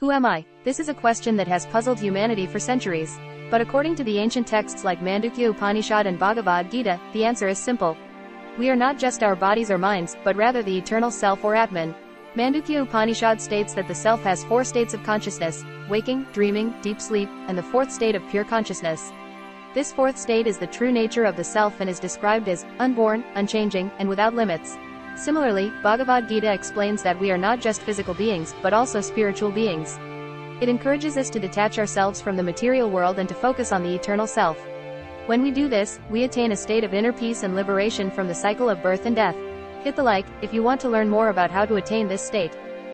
Who am I? This is a question that has puzzled humanity for centuries. But according to the ancient texts like Mandukya Upanishad and Bhagavad Gita, the answer is simple. We are not just our bodies or minds, but rather the eternal self or Atman. Mandukya Upanishad states that the self has four states of consciousness, waking, dreaming, deep sleep, and the fourth state of pure consciousness. This fourth state is the true nature of the self and is described as unborn, unchanging, and without limits. Similarly, Bhagavad Gita explains that we are not just physical beings, but also spiritual beings. It encourages us to detach ourselves from the material world and to focus on the eternal self. When we do this, we attain a state of inner peace and liberation from the cycle of birth and death. Hit the like if you want to learn more about how to attain this state.